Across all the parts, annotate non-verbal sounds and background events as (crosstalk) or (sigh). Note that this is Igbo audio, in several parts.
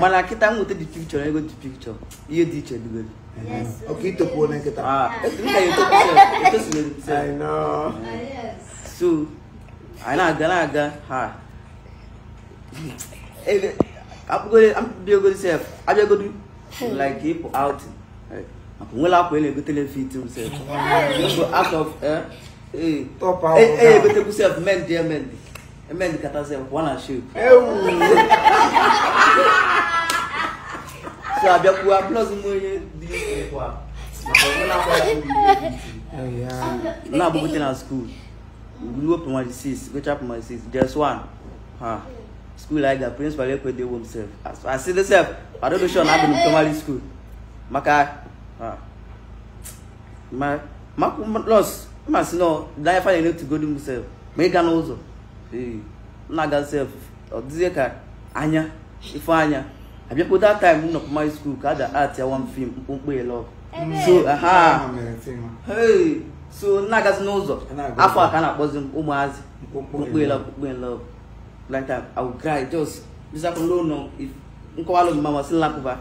mana nkịta m nweta dị pikchọ ego dị pikchọ ihe dị iche dugoro ọka itopuo onye nkịta so anyị na-aga na-aga ha sef eh, abịagodi like ịpụ outing maka nwere akwa na-egotele fit sef oh, out of egotekwu sef men dị E (laughs) men di kata se, wap wana chep. E wou. So a bya pou a plos mwenye, diye se e kwa. Mwen a pou a kwenye, mwen a pou a kwenye. Mwen a pou kwenye nan skou. Mwen lup pou mwenye sis, gwa chap pou mwenye sis. Ders wan. Skou la e gwa, prens pa le kwenye de wou msev. Aswa, se de sef, pa do do shon a be nou kwenye mali skou. Maka a. Maka ou mwen los, mwen se no, la e fanyen e kwenye te gwenye msev. Mwen e gwa nou zo. na-agazi ọ dịzie ka anya ife anya abịakwa that time m nọkwa ka a da art ya one film mkpụmkpụ ele ọkụ so aha so na-agazi n'ụzọ afọ a ka a na-akpọzi ụmụazị mkpụmkpụ ele ọkụ mkpụmkpụ ele ọkụ like that I would cry just bisakwa n'ụlọ nkọwalụ m mama si lakụba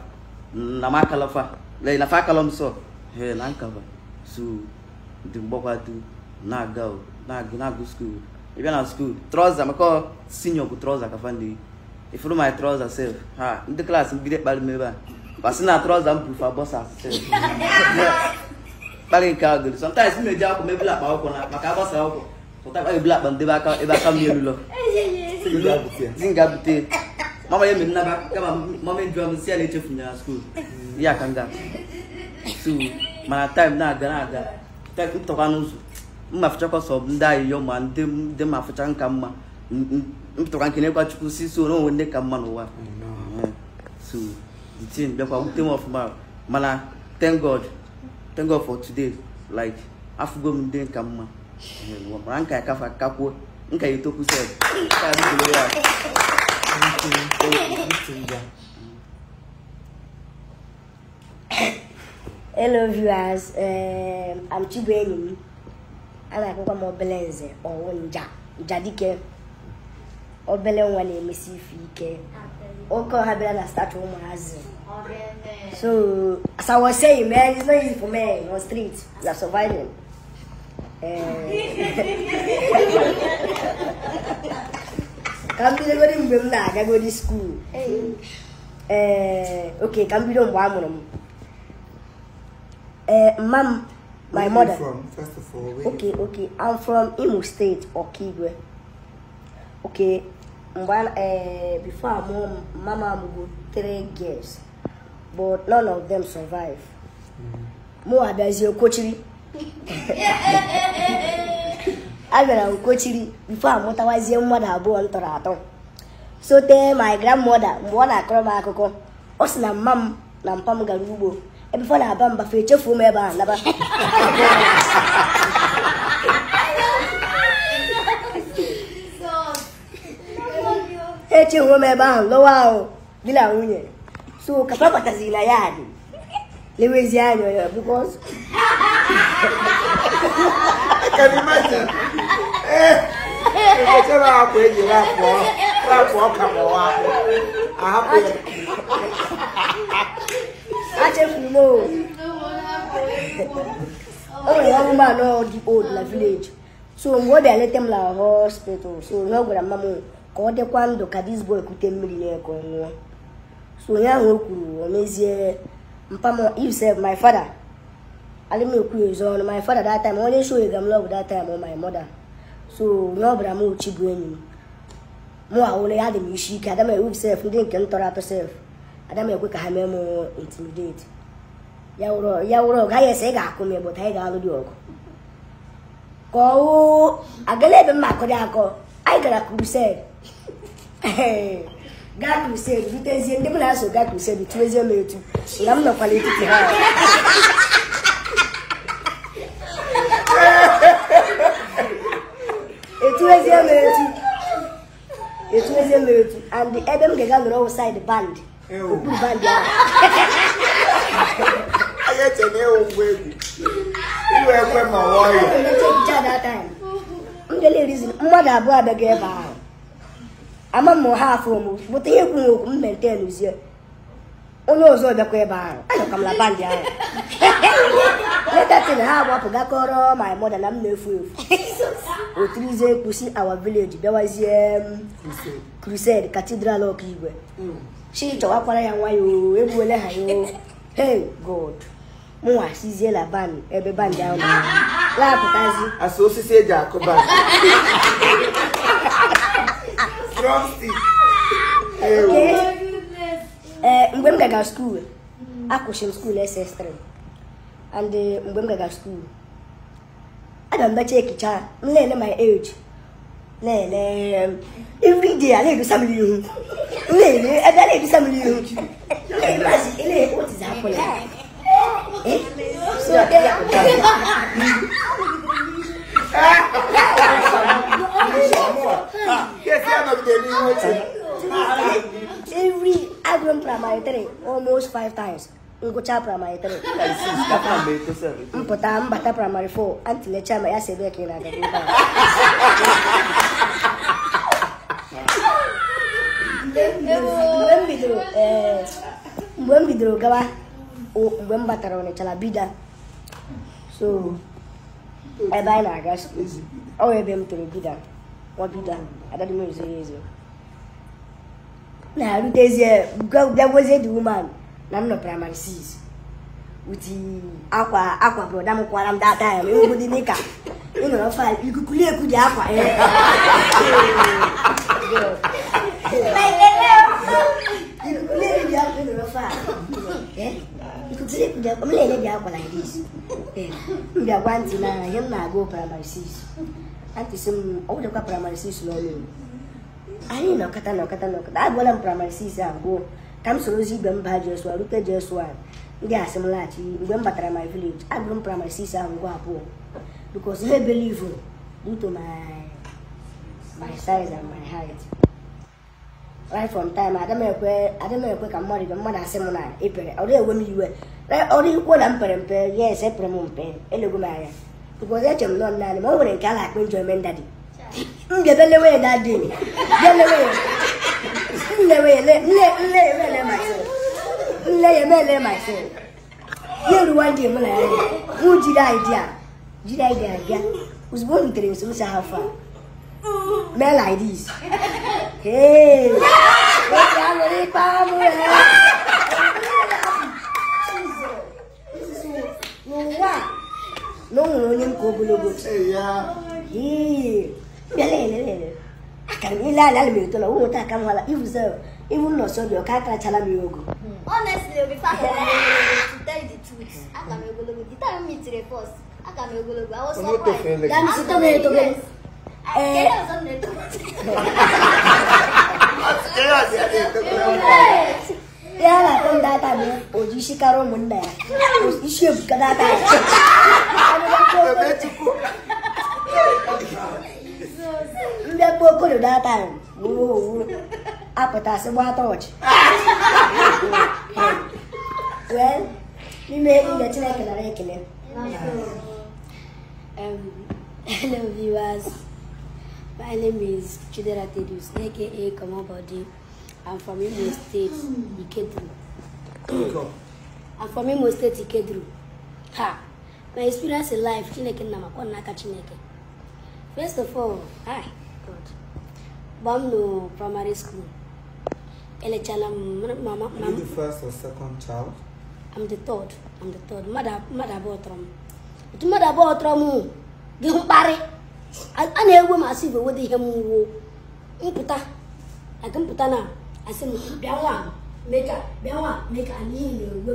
na m akalọfa na fa akalọ m sọ he na nkaba so dị mgbakwa du na-aga na-agụ skuul ị bịa na skuul trọza maka sinio bụ trọza ka fandị ifuru (laughs) my trọza sef ha ndị klaasị mbido kpalị m ebe a pasị na trọza m bụfa bọsa kpalị nke agụlị sometimes m na-eji akwụkwọ mebila akpa akwụkwọ na maka agbasa akwụkwọ sọtakpa ebula akpa ndebe aka ebe aka mmiri lọ zinga mama ya mere nnaba kama mama ndụra m si ya na-echefu na skuul ya ka nga so mana taịm na-aga na-aga mma mmafụchakwa sọ ndị ayịyọ ma ndị ndị mmafụcha nka mma mpụtara nke nekwa chukwu si so n'onwe ndị ka mma n'ụwa mm. so the thing bịakwa wute m ọfụma mana thank god thank god for today like afụgo m ndị nka mma eh, mara nka ya kafa kakwuo nka ya etokwusi ya Hello viewers, um, I'm Chibu Enyimi. a na-agụkwa m obele nze ọwụ nja nja dike obele nwa na-emesi ife ike oke ọha bịara na statu ụmụazị so as I was saying man it's not easy for men on street we are surviving ka m mgbe m na-agagori skuul ee oke ka mbido mgbe a mụrụ m ee mma m my mother. ok ok I'm from imu State, Okigwe. Okay. When, uh, eh, before I mom, mama go three girls, but none of them survive. Mm. Mo mm abia zio kochiri. (laughs) Abia na kochiri before I mota wa zio mother abu antara atong. So then my grandmother, akụkọ ọ ma na Osina mom na mpa m gara ugbo ebe fọ na-aba mba fa echefuo m ebe a naba echefuo m ebe ahụ lọwa ahụ di na nwunye so kapa papa na ya adị lewezi anya ya because akwa eh, eji rapụ ọka ma ọ akpụ ya echefuola o nwere ọrụ ụgbọala dịkpo na vileji so mgbe ọ bịa leta m na hospital so onye ọ mma ka ọ dịkwa ndụ ka dis boy mmiri na ka ọ so onye ahụ o kwuru o mezie mpam ifsef my father adị m ekwu ya my father that time onye ga m lọbụ that time my mother so m ochi bụ enyi m mụ ahụla dị m isi ike ada ndị nke aga ekwe ka ha mee m intimidate ya wụrụ ọgụ gaghị ese ị ga-akụ m egbo ta anyị ga-alụ dị ọgụ ka ọwụ agala ebe mma dị akọ anyị gara krused (laughs) gaa krused rutezie ndị m na-aso gaa krused tuwezie m etu nga m nọkwala etiti ha (laughs) etuwezie m etu etuwezie m etu and ebe m ga-aga nọrọ wụ said band anyị eche na ewu ngwa egwu iwe ekwe ma wụọ ya mmadụ abụọ abịaghị ebe ahụ ama m ha afọ m bụta ihe ekwu m menten onye ọzọ bịakwa ebe ahụ anọkamla bandị ahụ letatịn ha agbapụga kọrọ my na m na-efu efu otirize kwụsị our village bịawazie crusade cathedral ọkaigwe jọwa kwara ya nwayọọ egbuola ha yo hey god mụnwa sizie la ban ebe bandị ahụ laapụtazi asa osisi eji akụ ban ee oh. eh, mgbe m gaga skuul akwụsị m skuul ss3 and eh, mgbe m gaga skuul aga m bacha ekicha m na-ele my age na-ele eh, every day a na-egosa m ihu Lady, and that lady, some What is happening? Every album primary three, almost five times. Ngocha primary three. Mpota mbata primary four. Anti lecha maya sebe kina. mgbe m bidoro gawa mgbe m batara ọnịchara bida so ebe anyị na-aga ọ ebe m toro bida nwa bida adadị m ezoro ezo na-arutezie eh, bịagwezie the woman na m nọ primary 6 uti akwa akwa broda m kwara m data ya ewu dị n'ịka ịnọrọ faịl ikuku na-eku dị akwa ya eh. (laughs) m na-enye gị akwa like this m eh, bịa na ntị ihe m na-agụ praịmarị six antị si m mm, ọ oh, bụdịkwa praịmarị six n'ọnụ anyị ah, nọkọta nọkọta nọkọta agwala ah, m praịmarị six abụọ ka m soro ozi ibe mba baa jesụa rute ndị asị m laghachi mgbe m batara my village agụrụ ah, m praịmarị six ahụ ngwa abụọ bikos ihe belivu due to my size and my height right from time adịm ekwe ka mmadụ ibe mmadụ asị m na ịpịrị ọ dịghị m iwe ọrụ na mpere ya ese pere m mpe elego m anya because e m nọ ma o nwere nke a na njọ eme ndadị m ga-ebe lewe ya nle nle ya emele nle ya eruwa ndị mụ na ya jiri idea jiri idea bịa ozugbo m nso nso ahụ mee ee ba? Nung unim ko bulugot sa iya. Di. Lele, lele, lele. Akara mi la la mi to la wo ta wala if so. Even no so do ka ka chala mi ogo. Honestly, obi fa ko to tell the truth. Aka mi bulugot. Di ta mi tire first. Aka mi bulugot. I was so fine. Ya mi sito me to be. Eh. Kaya sa ne to. ya na-akpọ ndị aka bụ karo isikara ụmụnna ya isi ha ha ha ha ha data ha ha ha ha ha ha ha ile chineke ha ha hello viewers my name is chidera tedius aka ha I'm from Imo State, Ikedru. Okay. I'm from Imo State, Ikedru. Ha! My experience in life, Chineke namakwa naka Chineke. First of all, hi, God. Bam no primary school. Elechala mama. mama. you the first or second child? I'm the third. I'm the third. Mother, mother bought from. Otu mother bought from gị mkparị a na-ewe m asị igwe wedo ihe m wuo mpụta aga mpụta na asị m bịa nwa mee ka bịa nwa mee ka n'ihi na ogbe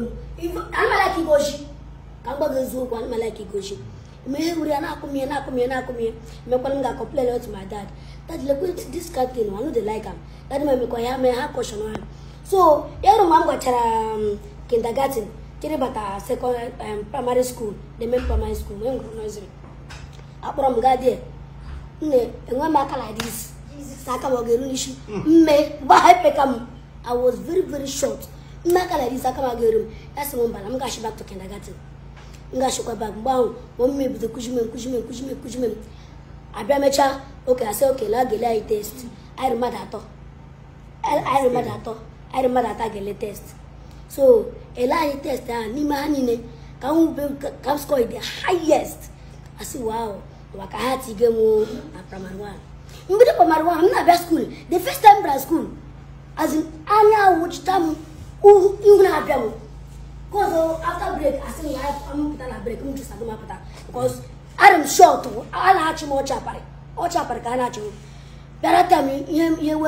m anamalaika igoji ka m gwa gị eziokwu anamalaika igoji ma ihe ya na-akụ m na-akụ m na ga ot my dad dad lekwe this captain like emekwa ya mee ha so ya ma m gwachara um, kindergarten jere bata secondary um, primary school the main primary school m like Saka Magerunishi. I was very, very short. i is Saka Magerum. That's one, but I'm going to back to kindergarten. Ngashokwa back, wow, okay, I say, okay, Lagela, I test. I remember that. I remember that. I remember that test. So, Ela, I test, ka be come score the highest. I say, wow, Wakahati Gemo, and Praman one. mbido kpọmara nwa m na-abịa skuul the first time bịara skuul as in anya awụchita m ihu na-abịa m cause after break asị na mpụta na break m jụsa apụta because arị a na-achụ m ọcha aparị ka a na-achụ ihe m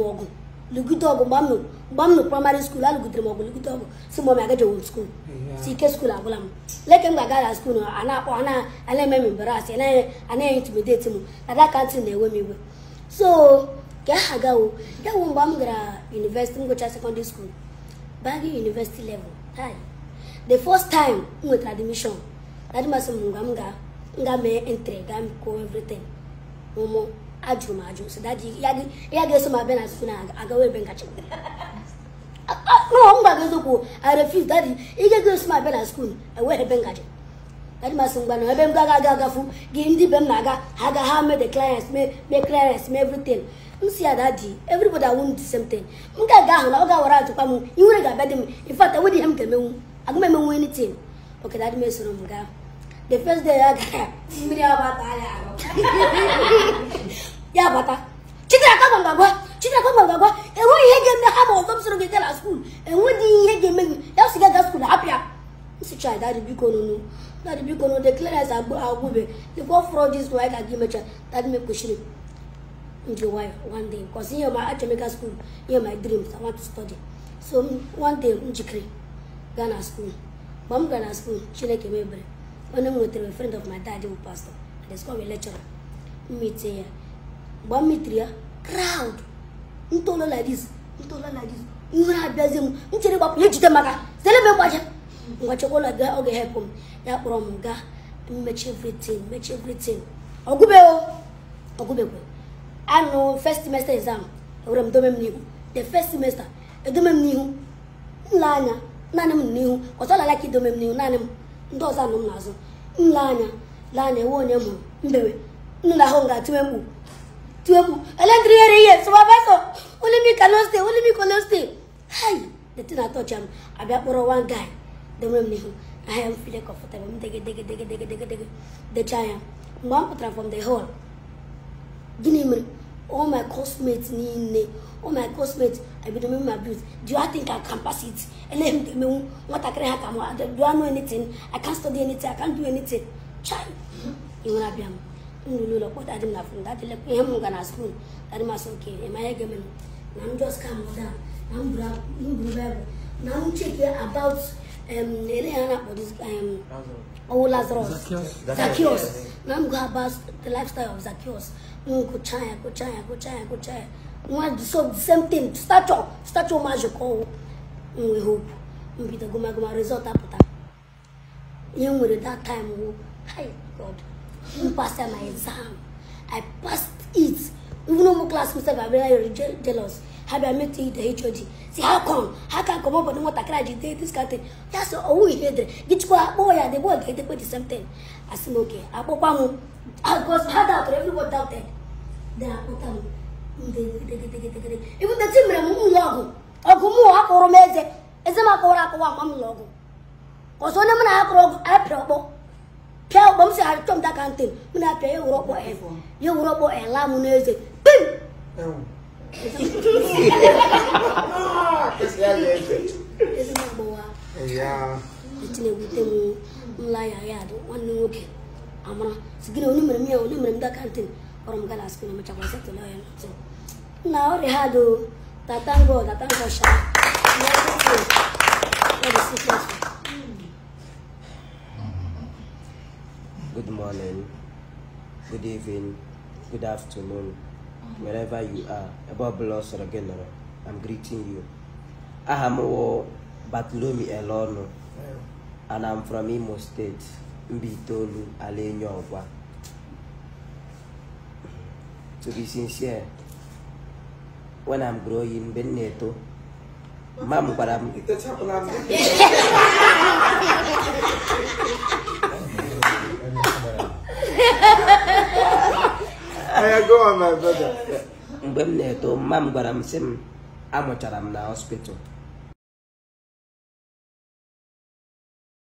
m lugide ọgụ mgbe m nọ praịmarị skuul a lụgidere m ọgụ lugide ọgụ si mọm agaje wol skuul si ike skuul agwụla m leke m ga-agara skuul a na-akpọ ana-eme m embarasị anaghị intimideti ka ada kantin na-ewe mi iwe so ka ha gawo ya wụ mgbe gara yunivesiti m gụcha sekọndịrị skuul bagị yunivesiti level the first time m nwetara admission adịmasị m ngwa m ga mee entry ga m kwuo everything ụmụ ajụrụ m ajụ sị daji ya ga-eso m abịa na asụsụ ah, ah, na agawa ebe nkacha nọ m gwa gị eziokwu i ị ga eso m abịa na sukuu enweghị ebe nkacha daji masị ngwa na ebe m ga aga agafu gị ndị be m na-aga ha ga ha mee the clients mee clients mee everything m si ya daji everybody I the same thing m ga-aga ahụ na ọ ga-awara ajụkwa m iwere ga-abịa dị m in ihe ga-emenwu emenwu anything oke daji m esoro m gaa the first day (laughs) ya gara mmiri agbata ya ya bata chidera kagwa ngagwa chidera kagwa ngagwa enweghị ihe ga-eme ha ma ọzọ m soro gị gaa na skuul enwedịghị ihe ga-eme gị ya si gaa gaa skuul hapịa sichai dadị biko nụnụ dadị biko nụ declarance agwụbe lekwa fọrọ jizụ anyị ka gị mecha dadị mekwechiri nje waya one day because ihe ma achemeka school Here my dreams i want to study so one day m jikere gaa na school mgbe m gara na school chineke m ebere One of my friend of my dad bụ pastor called a lecturer Meet here. gbammitiri ya kraud ntolo ladis ntolo ladis ihu na-abịazi m nchere gbapụ ya ejide maka site n'ebe mgbacha ngwa chekwa ụlọ ọ ga-ehepụ m ya kpọrọ m gaa mmechi evritin mmechi evritin ọgụbeghị ọgụbekwe anụ first semester exam ewere m dome m n'ihu the first semester edome m n'ihu nle anya naanị m n'ihu ọzọ lala ka idome m n'ihu naanị m ndị ọzọ anụ m n'azụ nle anya lee anya enwe onye mụrụ mbewe nna ahụ m ga-atụwe mkpu 12 elementary area supervisor only me cannot stay only me cannot hey the thing i touch him, i be borrow one guy the one me i am feeling comfortable me dig dig dig dig dig dig the giant mom putra the hall gini me all my classmates ni ne all my classmates i be doing my best. do you think i can pass it and then me what i can do i know anything i can't study anything i can't do anything child you wanna be nunu lọ kpọta dị na fun dadi lekwa ihe m ga na skuul dadi masị oke ema ihe gemenu na m just calm down na m buru bible na m check about ele ha na-akpọ dis ọwụ lazarus zakios na m go about the lifestyle of zakios m gụcha ya gụcha ya gụcha ya gụcha ya nwa so the same thing stature stature majikọ ọwụ nwe e hope mbido gụmagụma result apụta ihe nwere that time wụ hi god didn't my exam. I passed it. Even though my class myself, I really jealous. How I met the HOD? See, how come? How can I come up with no more takraji? This kind of thing. That's all we hear. Get you a boy and the boy get the same thing. I said, okay. I go back. I was hard out. Everyone doubted. Then I put them. Even the team, I'm not. Ogumu, I call him Eze. Eze, I call him Akuwa, I'm not. Because when I'm not, I call him April. pịa ụgbọ m si achọ m daka ntị m na-apịa ya wụrụ ọkpọ ya wụrụ ọkpọ ela m n'eze pim ezigbo agbọwa etinegwute m nla ya ya adị nwanne nwoke amara si gịnị onye mere da ya onye mere m daka ntị ọrụ m gana sikụ na emechakwa setụla ya ntị nna ọrịa ha do tatango tatango sha na ọrụ sikọtụ good morning, good evening, good afternoon, mm-hmm. wherever you are. Ebe ọbụla ọ sọrọ I'm greeting you. Aha m wụ Bartolome Elonu and I'm from Imo State, Mbaitolu, ala enyi ọgwa. To be sincere, when I'm growing, mgbe m na-eto, mma m gwara (laughs) (laughs) mgbe m na-eto mma m gwara m sị m amụchara m na hospital